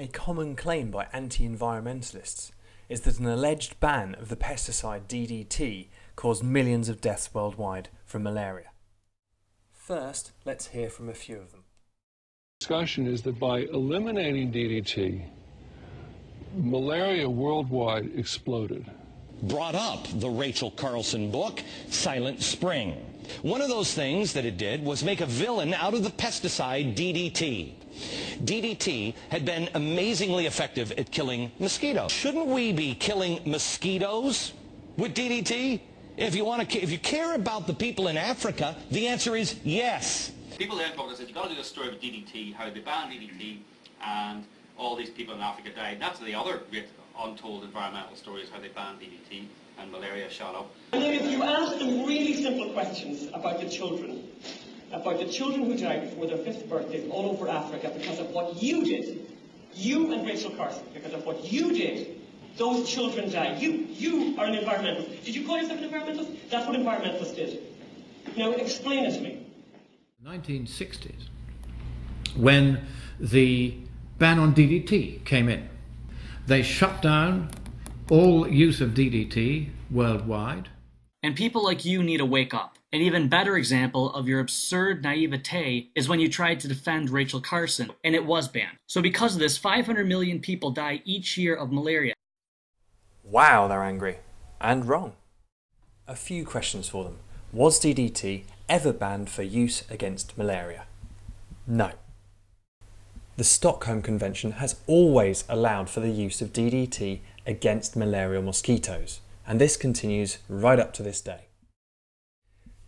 A common claim by anti-environmentalists is that an alleged ban of the pesticide DDT caused millions of deaths worldwide from malaria. First, let's hear from a few of them. Discussion is that by eliminating DDT, malaria worldwide exploded. Brought up the Rachel Carson book, Silent Spring. One of those things that it did was make a villain out of the pesticide DDT. DDT had been amazingly effective at killing mosquitoes. Shouldn't we be killing mosquitoes with DDT? If you want to, if you care about the people in Africa, the answer is yes. People then talked and said, you've got to do the story of DDT, how they banned DDT, and all these people in Africa died. That's the other great untold environmental stories, how they banned DDT and malaria shot up. And then if you ask them really simple questions about the children, about the children who died before their fifth birthdays all over Africa because of what you did, you and Rachel Carson, because of what you did, those children died. You, you are an environmentalist. Did you call yourself an environmentalist? That's what environmentalists did. Now explain it to me. 1960s, when the ban on DDT came in, they shut down all use of DDT worldwide. And people like you need to wake up. An even better example of your absurd naivete is when you tried to defend Rachel Carson, and it was banned. So because of this, 500 million people die each year of malaria. Wow, they're angry. And wrong. A few questions for them. Was DDT ever banned for use against malaria? No. The Stockholm Convention has always allowed for the use of DDT against malarial mosquitoes, and this continues right up to this day.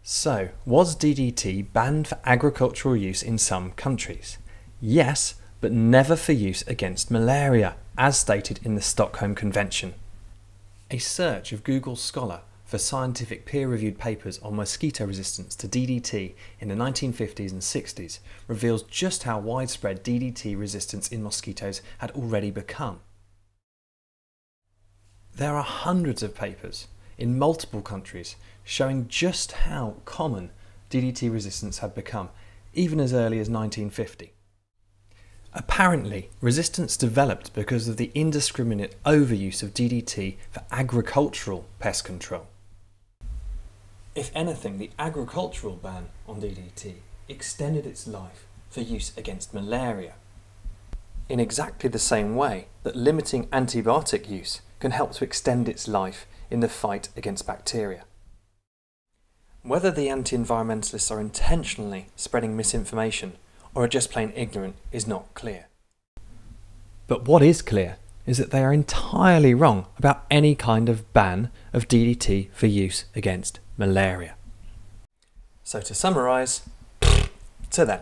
So, was DDT banned for agricultural use in some countries? Yes, but never for use against malaria, as stated in the Stockholm Convention. A search of Google Scholar for scientific peer-reviewed papers on mosquito resistance to DDT in the 1950s and 60s reveals just how widespread DDT resistance in mosquitoes had already become. There are hundreds of papers in multiple countries showing just how common DDT resistance had become, even as early as 1950. Apparently, resistance developed because of the indiscriminate overuse of DDT for agricultural pest control. If anything, the agricultural ban on DDT extended its life for use against malaria. In exactly the same way that limiting antibiotic use can help to extend its life in the fight against bacteria. Whether the anti-environmentalists are intentionally spreading misinformation or are just plain ignorant is not clear. But what is clear is that they are entirely wrong about any kind of ban of DDT for use against malaria. So to summarise, to them.